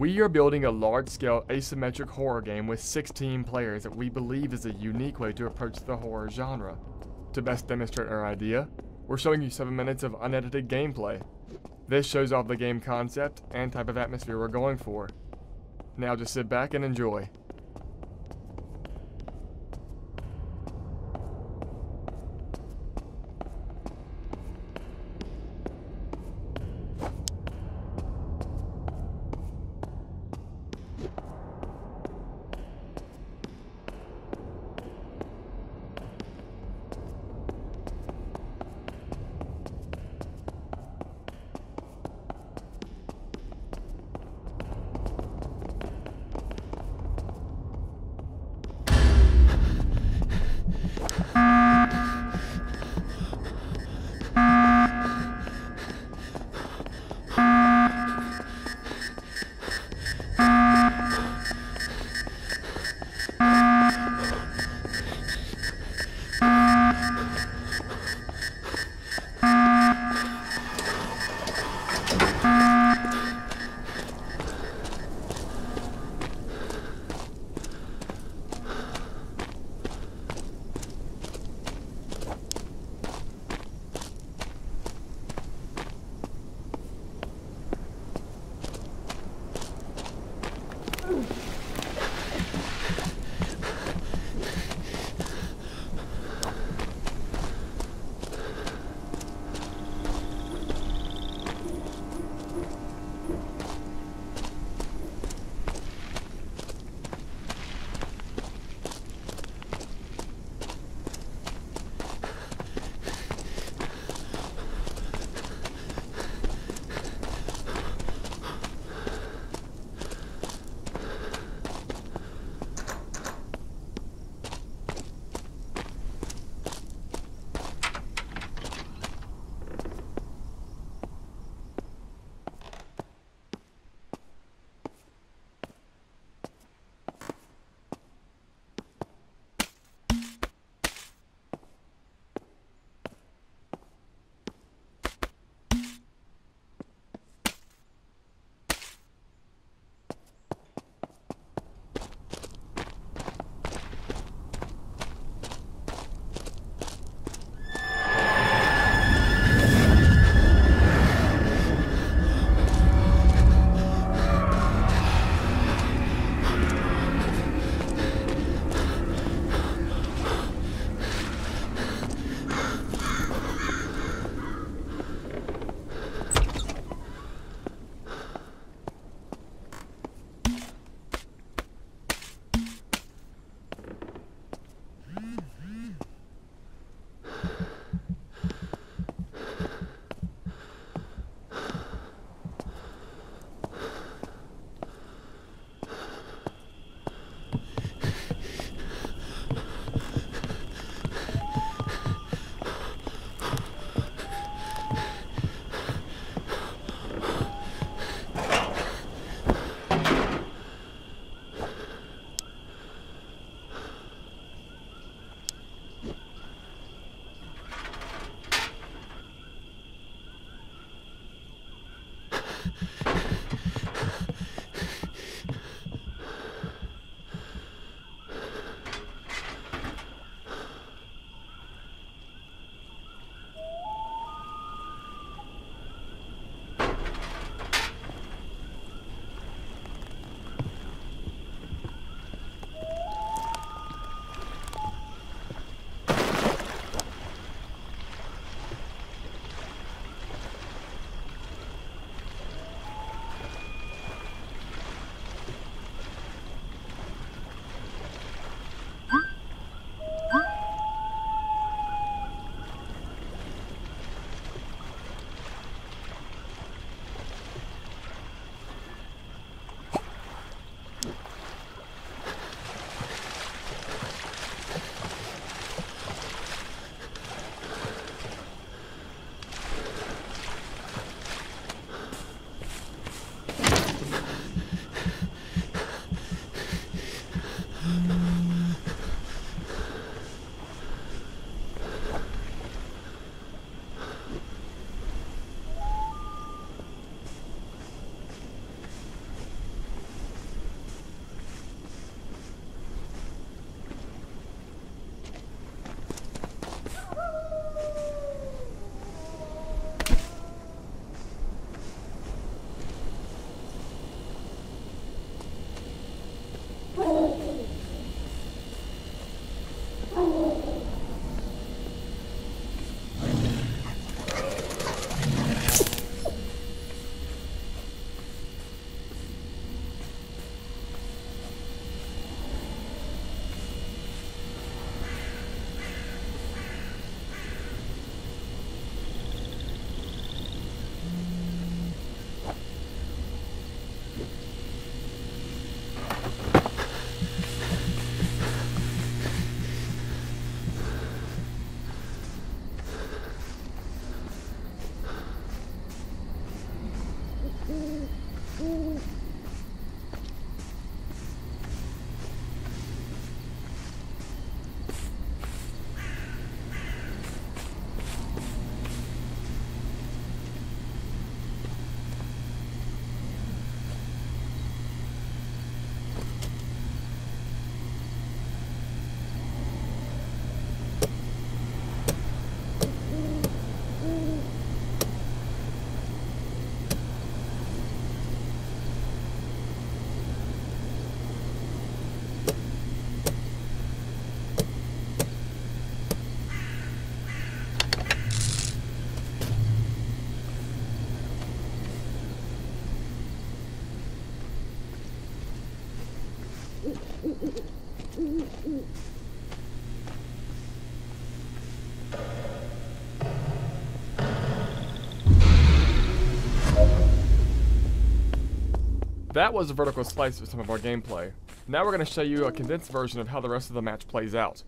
We are building a large-scale asymmetric horror game with 16 players that we believe is a unique way to approach the horror genre. To best demonstrate our idea, we're showing you 7 minutes of unedited gameplay. This shows off the game concept and type of atmosphere we're going for. Now just sit back and enjoy. That was a vertical slice of some of our gameplay. Now we're going to show you a condensed version of how the rest of the match plays out.